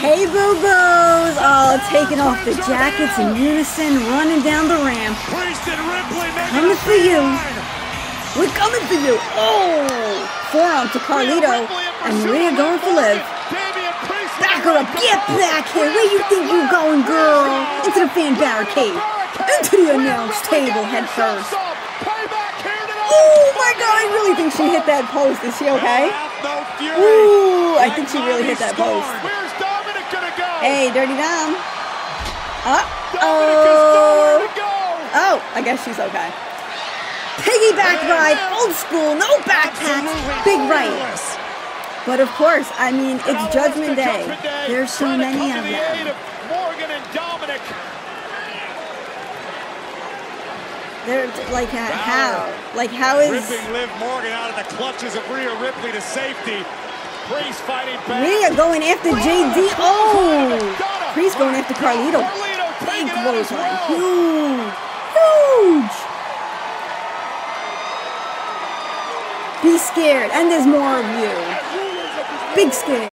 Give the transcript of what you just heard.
Hey, boo-boos! All taking off the jackets in unison, running down the ramp. Coming for you. We're coming for you. Oh! Forearm to Carlito, and Maria going for Liv. Back her up. Get back here. Where you think you're going, girl? Into the fan barricade. Into the announce table head first. Oh my god, I really think she hit that post. Is she okay? Ooh, I think she really hit that post. Hey, Dirty Dom. Uh-oh. Oh, I guess she's okay. Piggyback ride, old school, no backpacks, big right. But of course, I mean, it's Judgment Day. There's so many of them. Morgan and Dominic. They're like how? Like how is Ripping Liv Morgan out of the clutches of Rhea Ripley to safety. Priest fighting back. Rhea going after JD? Oh, Priest going after Carlito. Big clothesline, huge, huge. Be scared, and there's more of you. Big scared.